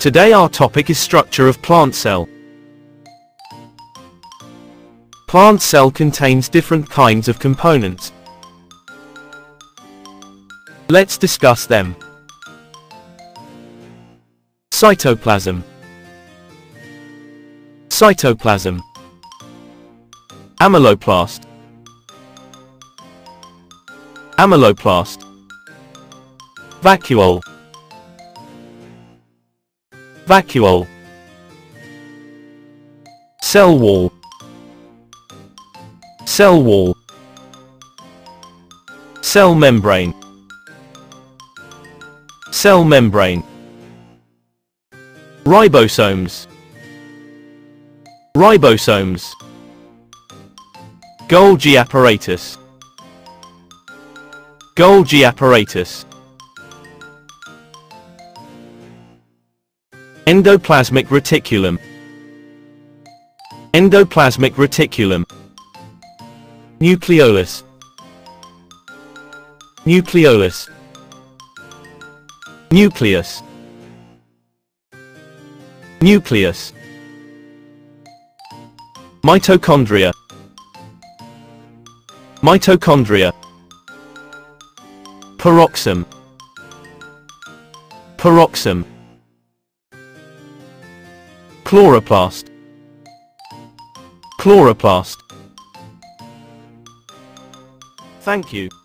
Today our topic is structure of plant cell. Plant cell contains different kinds of components. Let's discuss them. Cytoplasm Cytoplasm Amyloplast Amyloplast Vacuole Vacuole Cell wall Cell wall Cell membrane Cell membrane Ribosomes Ribosomes Golgi apparatus Golgi apparatus Endoplasmic reticulum. Endoplasmic reticulum. Nucleolus. Nucleolus. Nucleus. Nucleus. Mitochondria. Mitochondria. Peroxisome Peroxisome Chloroplast Chloroplast Thank you.